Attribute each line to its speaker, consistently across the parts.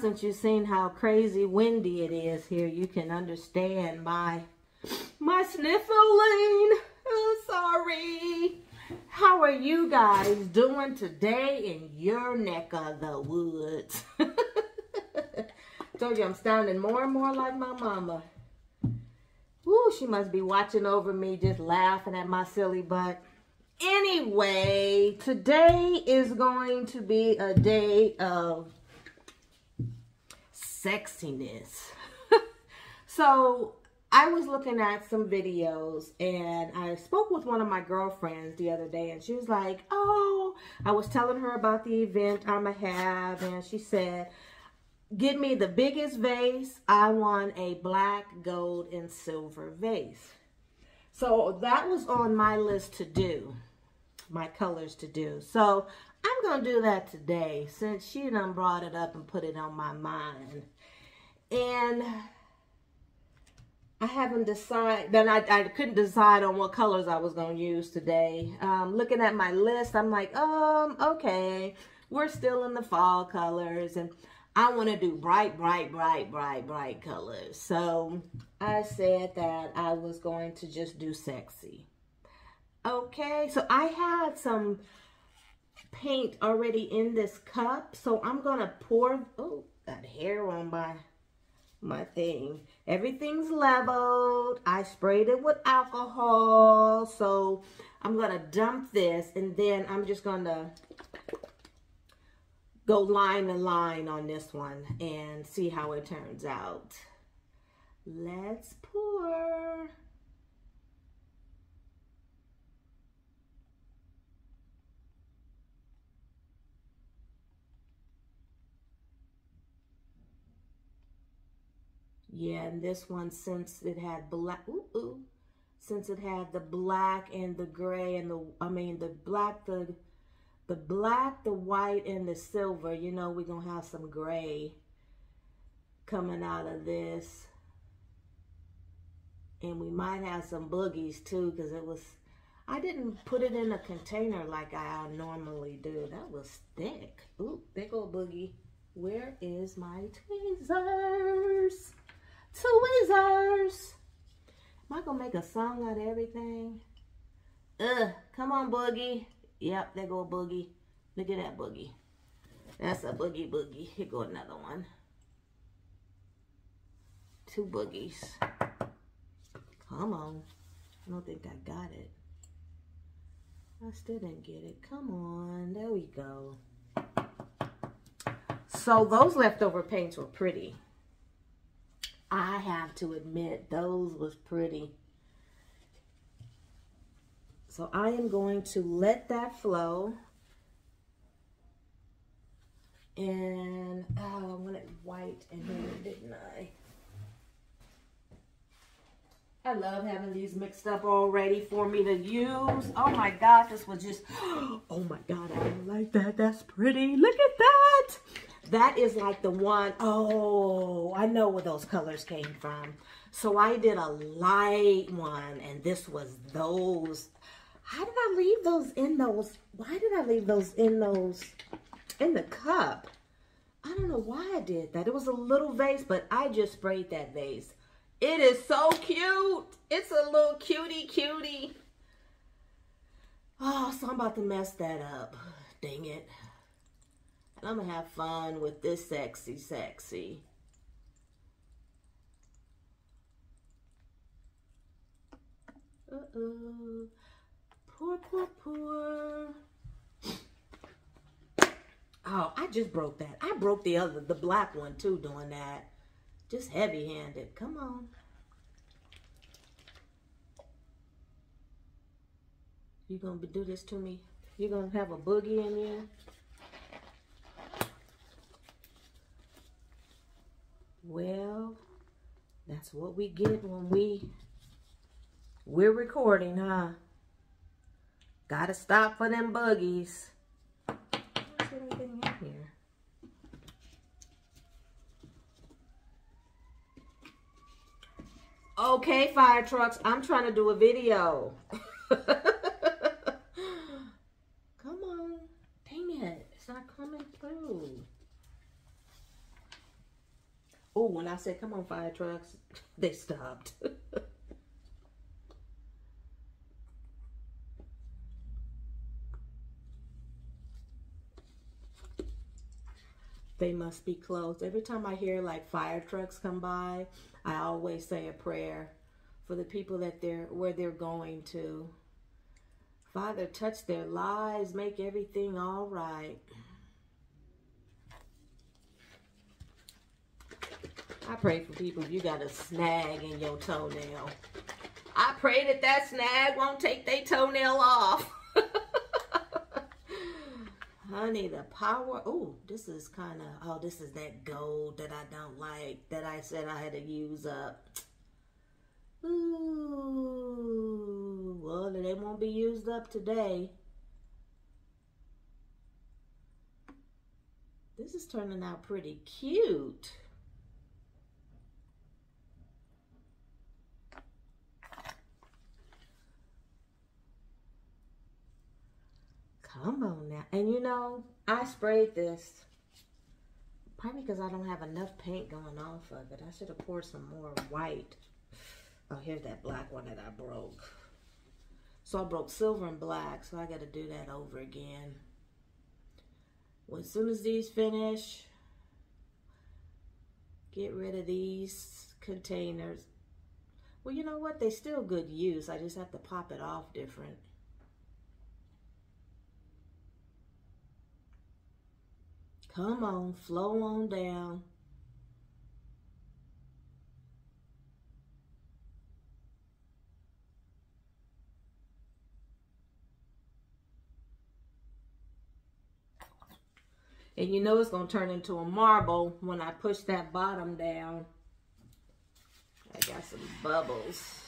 Speaker 1: since you've seen how crazy windy it is here, you can understand my my sniffling. Oh, sorry. How are you guys doing today in your neck of the woods? Told you I'm sounding more and more like my mama. Woo, she must be watching over me, just laughing at my silly butt. Anyway, today is going to be a day of sexiness. so I was looking at some videos and I spoke with one of my girlfriends the other day and she was like, oh, I was telling her about the event I'm going to have and she said, get me the biggest vase. I want a black, gold, and silver vase. So that was on my list to do, my colors to do. So going to do that today since she done brought it up and put it on my mind. And I haven't decided, then I, I couldn't decide on what colors I was going to use today. Um, looking at my list, I'm like, um, okay, we're still in the fall colors. And I want to do bright, bright, bright, bright, bright colors. So I said that I was going to just do sexy. Okay, so I had some paint already in this cup. So I'm going to pour, oh, got hair on my, my thing. Everything's leveled. I sprayed it with alcohol. So I'm going to dump this and then I'm just going to go line to line on this one and see how it turns out. Let's pour. Yeah, and this one, since it had black, ooh, ooh, since it had the black and the gray and the, I mean, the black, the the black, the white, and the silver, you know, we're going to have some gray coming out of this. And we might have some boogies too because it was, I didn't put it in a container like I normally do. That was thick. Ooh, big old boogie. Where is my tweezers? Tweezers. Am I going to make a song out of everything? Ugh, come on, boogie. Yep, there go boogie. Look at that boogie. That's a boogie boogie. Here go another one. Two boogies. Come on. I don't think I got it. I still didn't get it. Come on. There we go. So those leftover paints were pretty. I have to admit, those was pretty. So I am going to let that flow. And oh, I wanted white in here, didn't I? I love having these mixed up already for me to use. Oh my God, this was just, oh my God, I like that. That's pretty. Look at that. That is like the one, oh, I know where those colors came from. So I did a light one and this was those how did I leave those in those? Why did I leave those in those, in the cup? I don't know why I did that. It was a little vase, but I just sprayed that vase. It is so cute. It's a little cutie cutie. Oh, so I'm about to mess that up. Dang it. And I'm going to have fun with this sexy sexy. Uh-oh. Pour, pour, pour. Oh, I just broke that. I broke the other, the black one too doing that. Just heavy-handed. Come on. You gonna do this to me? You gonna have a boogie in you? Well, that's what we get when we we're recording, huh? Gotta stop for them buggies. Okay, fire trucks, I'm trying to do a video. Come on. Dang it. It's not coming through. Oh, I said, come on, fire trucks. They stopped. they must be closed. Every time I hear like fire trucks come by, I always say a prayer for the people that they're where they're going to. Father, touch their lives, make everything all right. I pray for people you got a snag in your toenail. I pray that that snag won't take their toenail off. Honey, the power. Oh, this is kind of, oh, this is that gold that I don't like that I said I had to use up. Ooh, well, they won't be used up today. This is turning out pretty cute. Come on now. And you know, I sprayed this probably because I don't have enough paint going off of it. I should have poured some more white. Oh, here's that black one that I broke. So I broke silver and black, so I got to do that over again. Well, as soon as these finish, get rid of these containers. Well, you know what? They still good use. I just have to pop it off different. Come on, flow on down. And you know it's going to turn into a marble when I push that bottom down. I got some bubbles.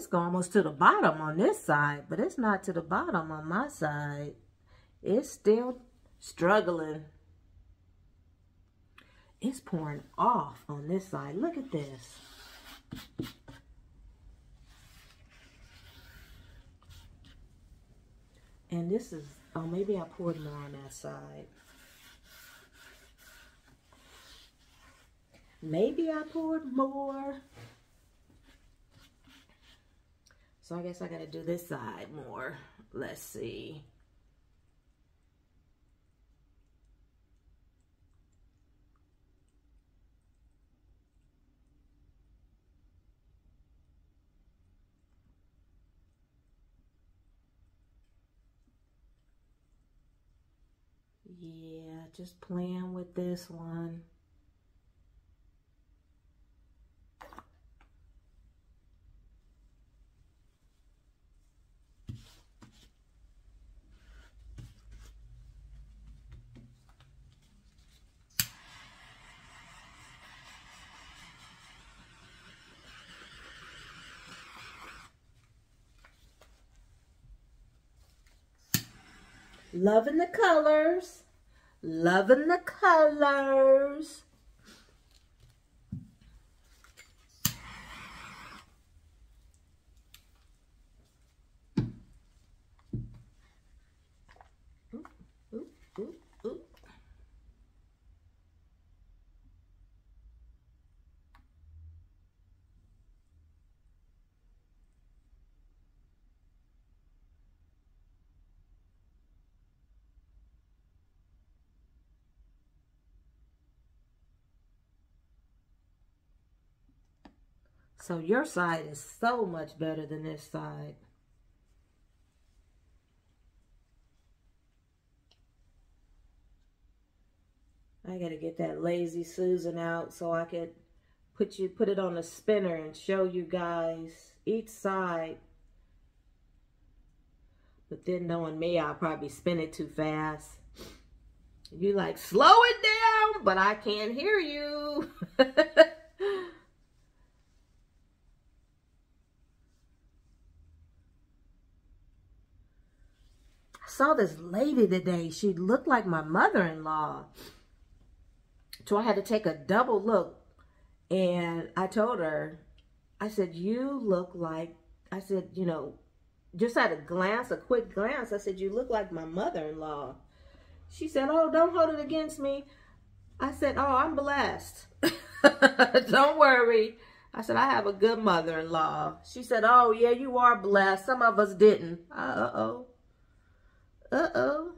Speaker 1: It's almost to the bottom on this side, but it's not to the bottom on my side. It's still struggling. It's pouring off on this side. Look at this. And this is, oh, maybe I poured more on that side. Maybe I poured more. So I guess I got to do this side more. Let's see. Yeah, just playing with this one. Loving the colors. Loving the colors. So your side is so much better than this side. I got to get that lazy Susan out so I could put you put it on a spinner and show you guys each side. But then knowing me, I'll probably spin it too fast. You like, slow it down, but I can't hear you. saw this lady today. She looked like my mother-in-law. So I had to take a double look. And I told her, I said, you look like, I said, you know, just at a glance, a quick glance, I said, you look like my mother-in-law. She said, oh, don't hold it against me. I said, oh, I'm blessed. don't worry. I said, I have a good mother-in-law. She said, oh, yeah, you are blessed. Some of us didn't. Uh-oh. Uh-oh.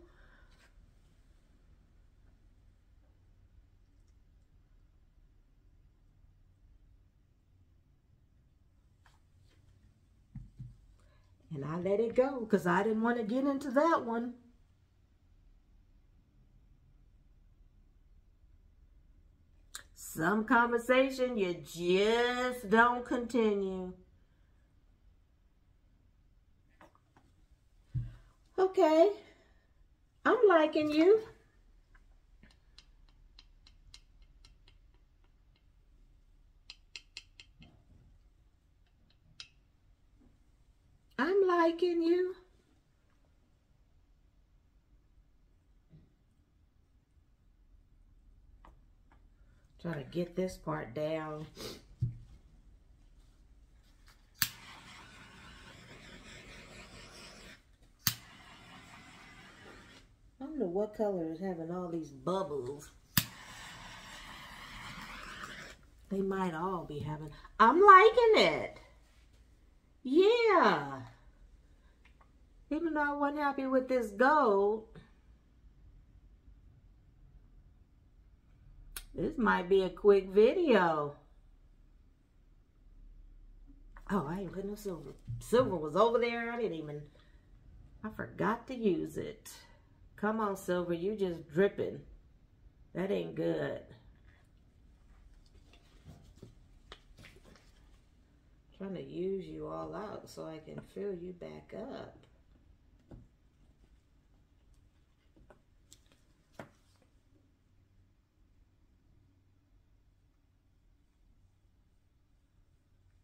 Speaker 1: And I let it go because I didn't want to get into that one. Some conversation you just don't continue. Okay. I'm liking you. I'm liking you. Try to get this part down. I what color is having all these bubbles. They might all be having, I'm liking it. Yeah. Even though I wasn't happy with this gold, this might be a quick video. Oh, I ain't putting no silver. Silver was over there. I didn't even, I forgot to use it. Come on, Silver, you just dripping. That ain't good. trying to use you all out so I can fill you back up.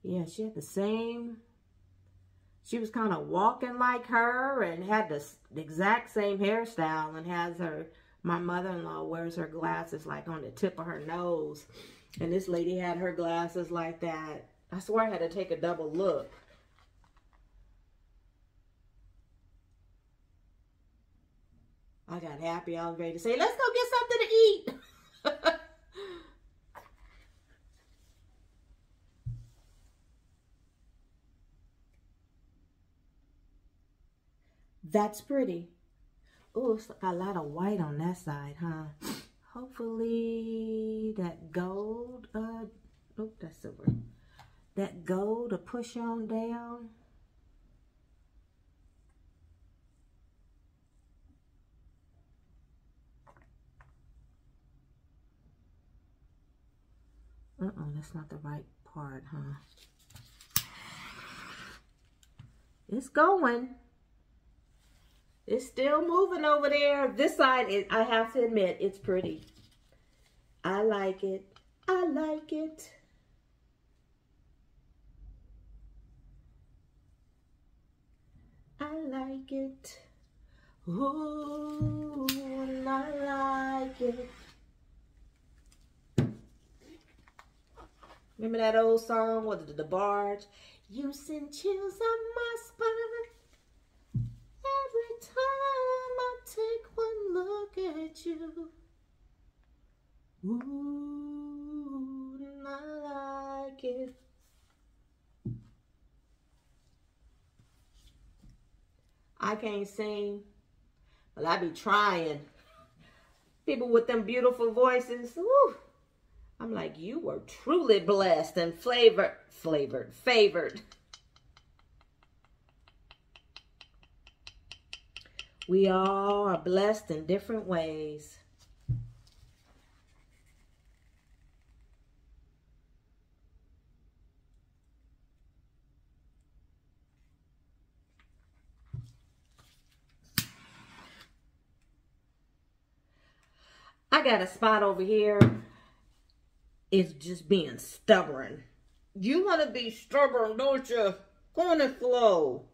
Speaker 1: Yeah, she had the same, she was kind of walking like her and had the, exact same hairstyle and has her, my mother-in-law wears her glasses like on the tip of her nose. And this lady had her glasses like that I swear I had to take a double look. I got happy. I was ready to say, let's go get something to eat. That's pretty. Oh, it's got a lot of white on that side, huh? Hopefully that gold, uh, oh, that's silver that gold to push on down. Uh-uh, that's not the right part, huh? It's going. It's still moving over there. This side, is, I have to admit, it's pretty. I like it. I like it. I like it. Ooh, I like it. Remember that old song with DeBarge? You send chills up my spine every time I take one look at you. Ooh, I like it. I can't sing, but I be trying. People with them beautiful voices, I'm like, you were truly blessed and flavored, flavored, favored. We all are blessed in different ways. I got a spot over here. It's just being stubborn. You want to be stubborn, don't you? Go on and flow.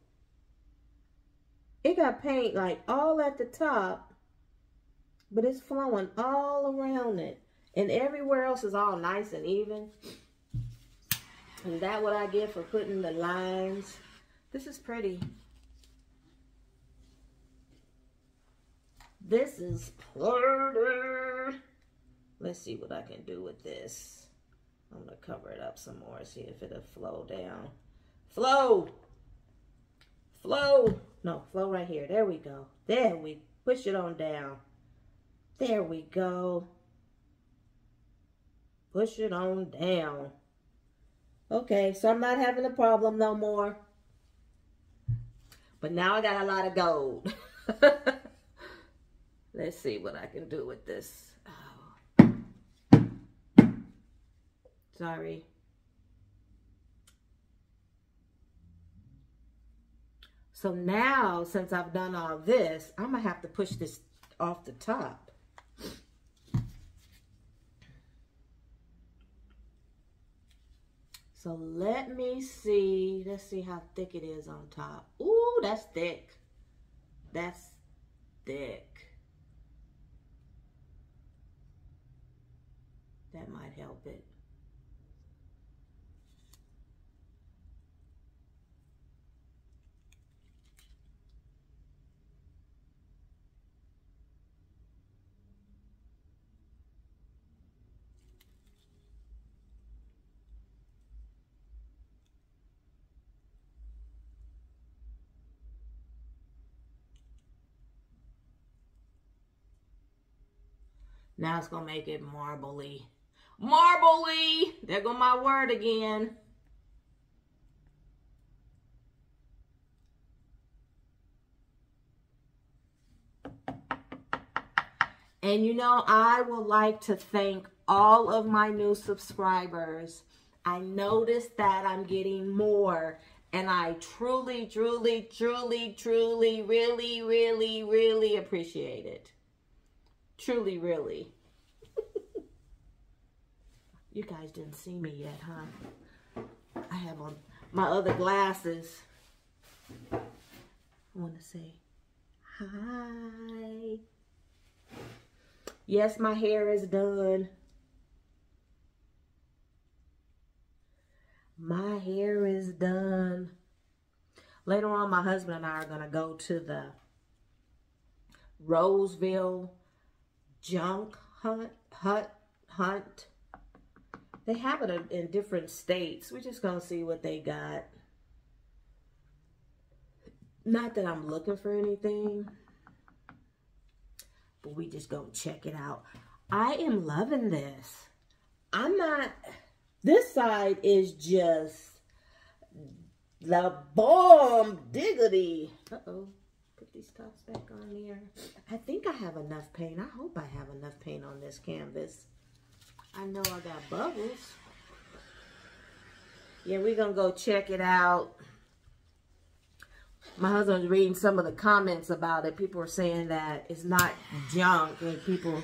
Speaker 1: It got paint like all at the top, but it's flowing all around it. And everywhere else is all nice and even. Is that what I get for putting the lines? This is pretty. This is pretty. Let's see what I can do with this. I'm going to cover it up some more, see if it'll flow down. Flow! Flow! No, flow right here. There we go. There we push it on down. There we go. Push it on down. Okay, so I'm not having a problem no more. But now I got a lot of gold. Let's see what I can do with this. Oh. Sorry. So now, since I've done all this, I'm going to have to push this off the top. So let me see. Let's see how thick it is on top. Ooh, that's thick. That's thick. That might help it. Now it's going to make it marbly. Marbly! There go my word again. And you know, I would like to thank all of my new subscribers. I noticed that I'm getting more and I truly, truly, truly, truly, really, really, really appreciate it. Truly, really. You guys didn't see me yet, huh? I have on my other glasses. I want to say hi. Yes, my hair is done. My hair is done. Later on, my husband and I are going to go to the Roseville junk hunt, hut, hunt. They have it in different states. We're just going to see what they got. Not that I'm looking for anything, but we just go check it out. I am loving this. I'm not, this side is just the bomb diggity. Uh-oh Put these tops back on there. I think I have enough paint. I hope I have enough paint on this canvas. I know I got bubbles. Yeah, we're going to go check it out. My husband's reading some of the comments about it. People were saying that it's not junk. And people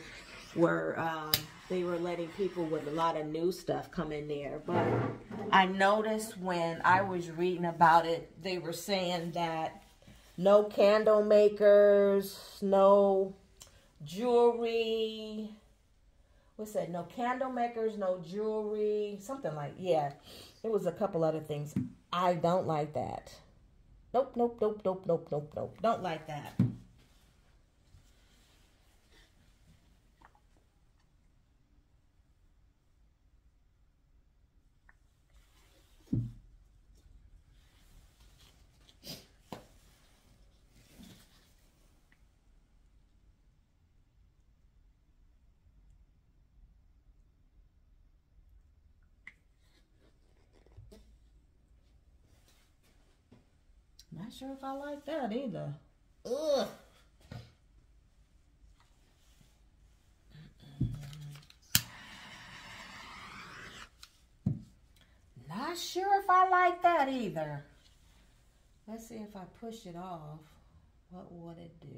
Speaker 1: were, um, they were letting people with a lot of new stuff come in there. But I noticed when I was reading about it, they were saying that no candle makers, no jewelry. What's that? No candle makers, no jewelry, something like, yeah. It was a couple other things. I don't like that. Nope, nope, nope, nope, nope, nope, nope. Don't like that. Not sure if I like that either. Ugh. Not sure if I like that either. Let's see if I push it off. What would it do?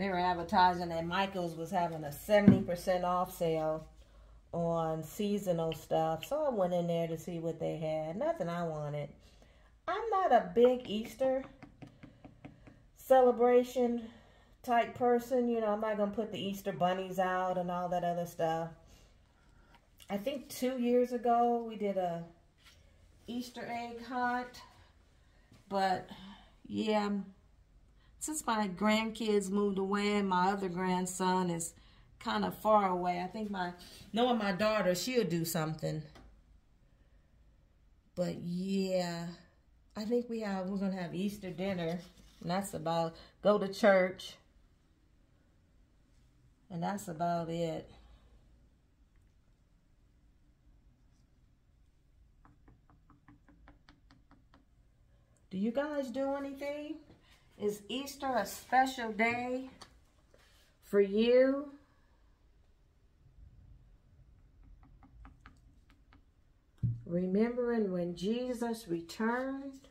Speaker 1: They were advertising that Michael's was having a 70% off sale on seasonal stuff. So I went in there to see what they had. Nothing I wanted. I'm not a big Easter celebration type person. You know, I'm not going to put the Easter bunnies out and all that other stuff. I think two years ago we did a Easter egg hunt. But yeah, since my grandkids moved away and my other grandson is kind of far away, I think my, knowing my daughter, she'll do something. But yeah, I think we have, we're going to have Easter dinner. And that's about, go to church. And that's about it. Do you guys do anything? Is Easter a special day for you? Remembering when Jesus returned?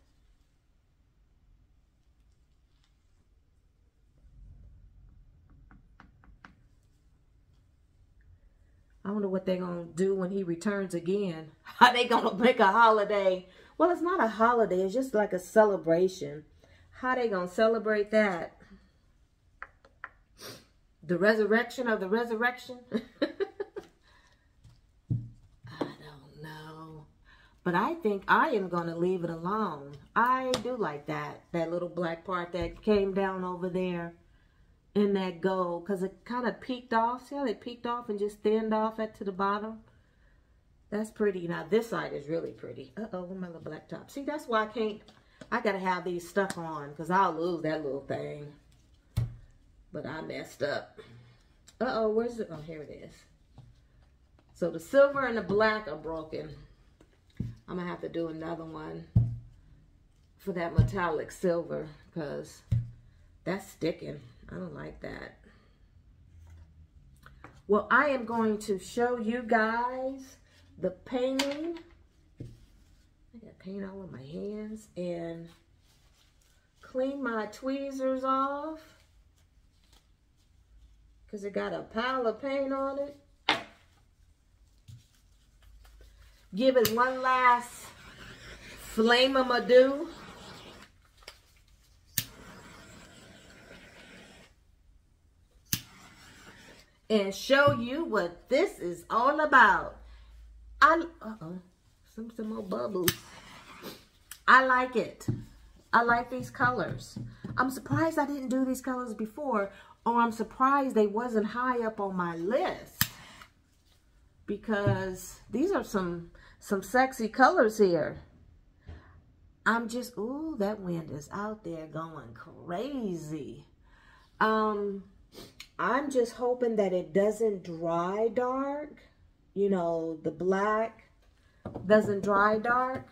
Speaker 1: I wonder what they're going to do when he returns again. Are they going to make a holiday well, it's not a holiday. It's just like a celebration. How they going to celebrate that? The resurrection of the resurrection? I don't know. But I think I am going to leave it alone. I do like that. That little black part that came down over there in that gold. Because it kind of peaked off. See how they peaked off and just thinned off at to the bottom? That's pretty. Now, this side is really pretty. Uh-oh, with my little black top. See, that's why I can't, I got to have these stuck on because I'll lose that little thing. But I messed up. Uh-oh, where's it? Oh, here it is. So the silver and the black are broken. I'm to have to do another one for that metallic silver because that's sticking. I don't like that. Well, I am going to show you guys the painting. Paint all over my hands and clean my tweezers off because it got a pile of paint on it. Give it one last flame of a do. And show you what this is all about. I, uh-oh, some, some more bubbles. I like it. I like these colors. I'm surprised I didn't do these colors before, or I'm surprised they wasn't high up on my list. Because these are some, some sexy colors here. I'm just, ooh, that wind is out there going crazy. Um, I'm just hoping that it doesn't dry dark you know, the black doesn't dry dark.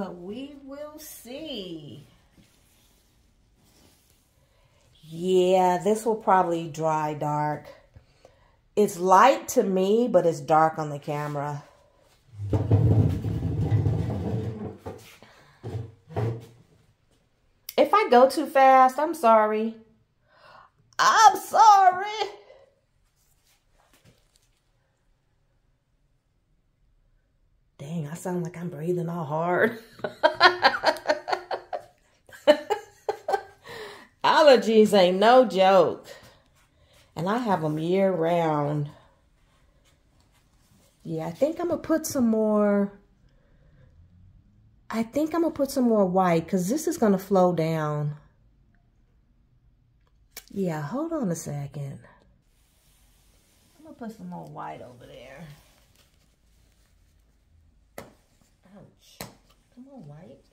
Speaker 1: But we will see. Yeah, this will probably dry dark. It's light to me, but it's dark on the camera. If I go too fast, I'm sorry. I'm sorry. Dang, I sound like I'm breathing all hard. Allergies ain't no joke. And I have them year round. Yeah, I think I'm going to put some more... I think I'm going to put some more white because this is going to flow down. Yeah, hold on a second. I'm going to put some more white over there. Come on, white.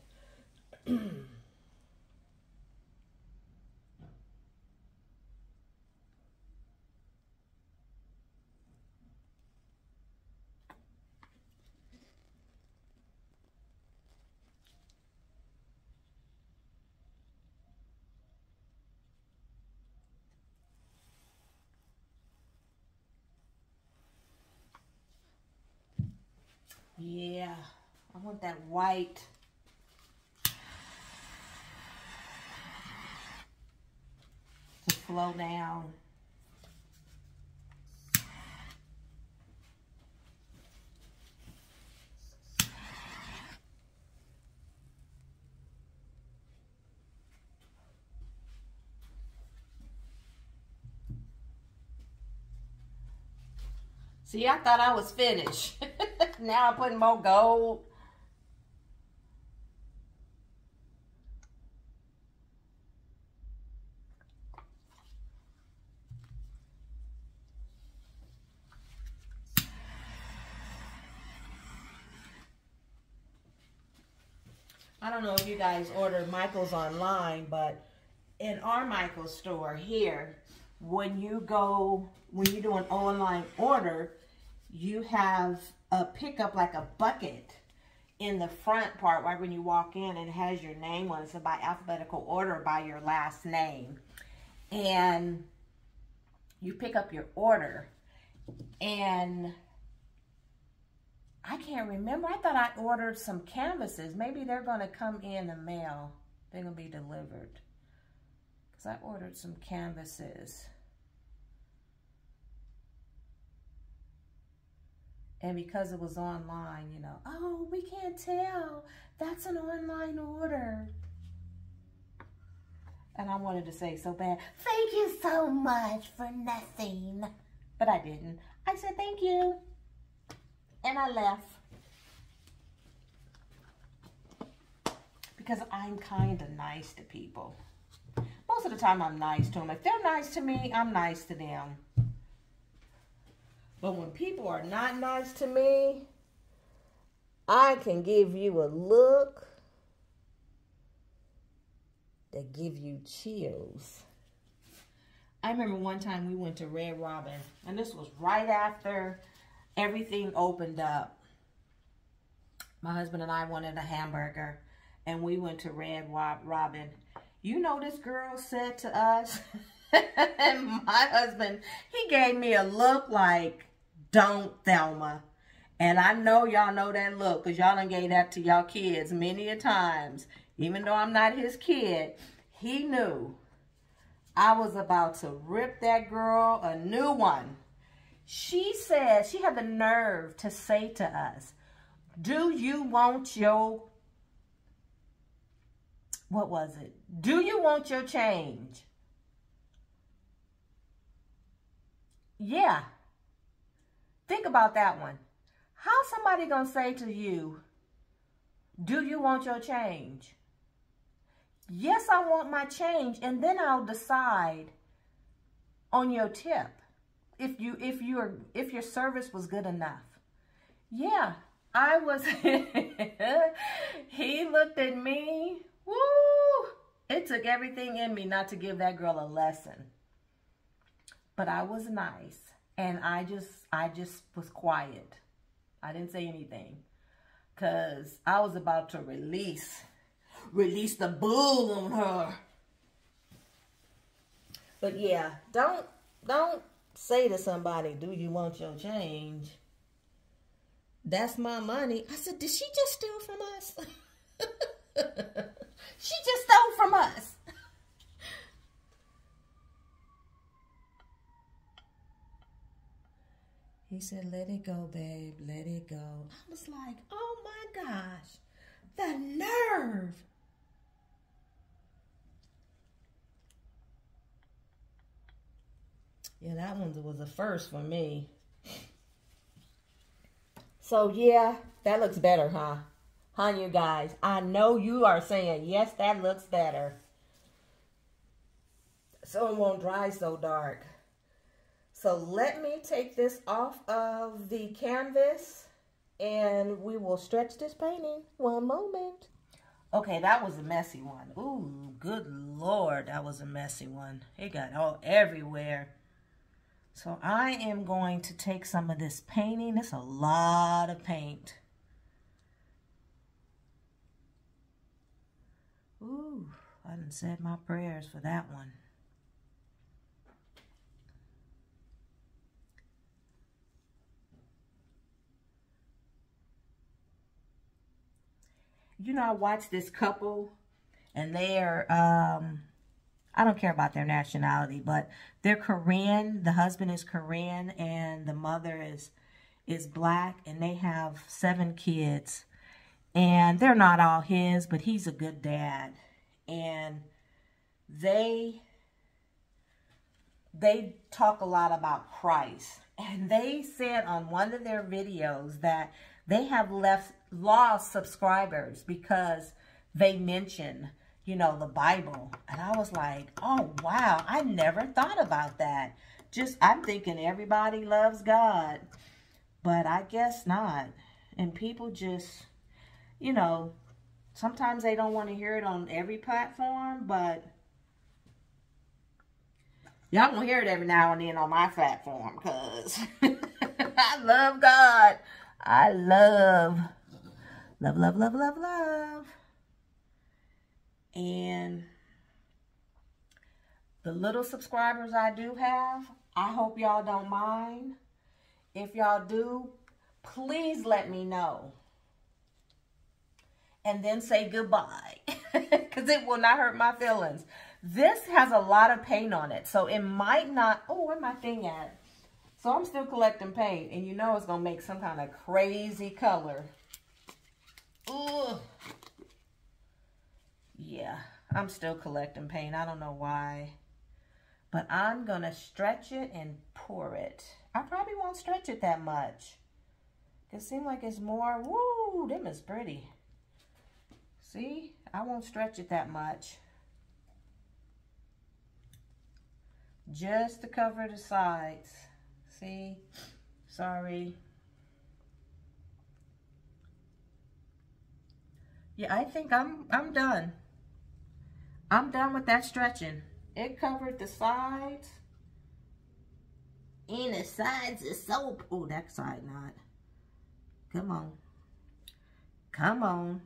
Speaker 1: Yeah want that white. To flow down. See, I thought I was finished. now I'm putting more gold guys order Michael's online, but in our Michael's store here, when you go, when you do an online order, you have a pickup like a bucket in the front part right when you walk in and it has your name on it. So by alphabetical order by your last name. And you pick up your order and I can't remember. I thought I ordered some canvases. Maybe they're going to come in the mail. They're going to be delivered. Because I ordered some canvases. And because it was online, you know, oh, we can't tell. That's an online order. And I wanted to say so bad, thank you so much for nothing. But I didn't. I said thank you. And I left. Because I'm kind of nice to people. Most of the time I'm nice to them. If they're nice to me, I'm nice to them. But when people are not nice to me, I can give you a look that give you chills. I remember one time we went to Red Robin, and this was right after everything opened up. My husband and I wanted a hamburger, and we went to Red Robin. You know this girl said to us, and my husband, he gave me a look like, don't, Thelma. And I know y'all know that look because y'all done gave that to y'all kids many a times. Even though I'm not his kid, he knew I was about to rip that girl a new one. She said, she had the nerve to say to us, do you want your, what was it? Do you want your change? Yeah. Think about that one. How somebody gonna say to you, do you want your change? Yes, I want my change, and then I'll decide on your tip if you if your if your service was good enough. Yeah, I was he looked at me. Woo! It took everything in me not to give that girl a lesson. But I was nice and I just I just was quiet. I didn't say anything cuz I was about to release release the bull on her. But yeah, don't don't say to somebody, do you want your change? That's my money. I said, did she just steal from us? she just stole from us. He said, let it go, babe. Let it go. I was like, oh my gosh, the nerve. Yeah, that one was a first for me. So, yeah, that looks better, huh? Huh, you guys? I know you are saying, yes, that looks better. So it won't dry so dark. So let me take this off of the canvas and we will stretch this painting. One moment. Okay, that was a messy one. Ooh, good Lord, that was a messy one. It got all everywhere. So I am going to take some of this painting. It's a lot of paint. Ooh, I didn't said my prayers for that one. You know, I watched this couple and they're um, I don't care about their nationality, but they're Korean. The husband is Korean and the mother is is black and they have seven kids. And they're not all his, but he's a good dad. And they they talk a lot about Christ. And they said on one of their videos that they have left lost subscribers because they mention, you know, the Bible. And I was like, oh, wow, I never thought about that. Just, I'm thinking everybody loves God. But I guess not. And people just, you know, sometimes they don't want to hear it on every platform, but Y'all gonna hear it every now and then on my platform because I love God. I love, love, love, love, love, love. And the little subscribers I do have, I hope y'all don't mind. If y'all do, please let me know. And then say goodbye because it will not hurt my feelings. This has a lot of paint on it, so it might not... Oh, where my thing at? So I'm still collecting paint, and you know it's going to make some kind of crazy color. Ugh. Yeah, I'm still collecting paint. I don't know why. But I'm going to stretch it and pour it. I probably won't stretch it that much. It seems like it's more... Woo, them is pretty. See? I won't stretch it that much. just to cover the sides. See? Sorry. Yeah, I think I'm I'm done. I'm done with that stretching. It covered the sides. And the sides is so... Oh, that side not. Come on. Come on.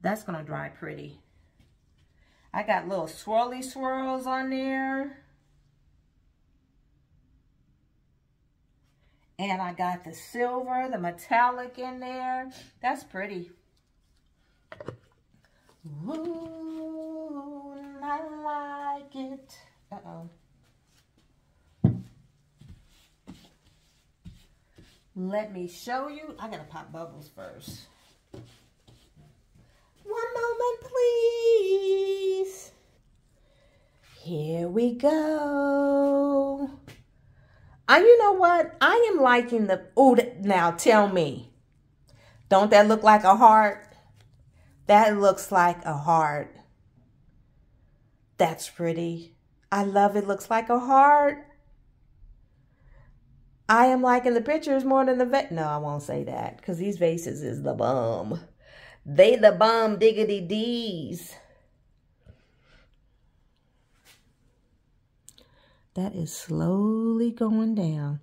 Speaker 1: That's going to dry pretty. I got little swirly swirls on there. And I got the silver, the metallic in there. That's pretty. Ooh, I like it. Uh-oh. Let me show you. I gotta pop bubbles first. One moment, please. Here we go. Uh, you know what? I am liking the, oh, now tell me. Don't that look like a heart? That looks like a heart. That's pretty. I love it. Looks like a heart. I am liking the pictures more than the vet. No, I won't say that because these vases is the bum. They the bomb diggity dees. That is slowly going down.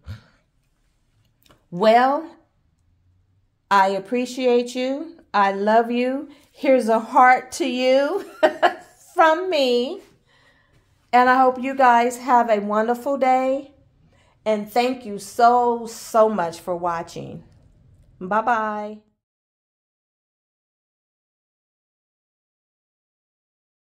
Speaker 1: Well, I appreciate you. I love you. Here's a heart to you from me. And I hope you guys have a wonderful day. And thank you so, so much for watching. Bye-bye.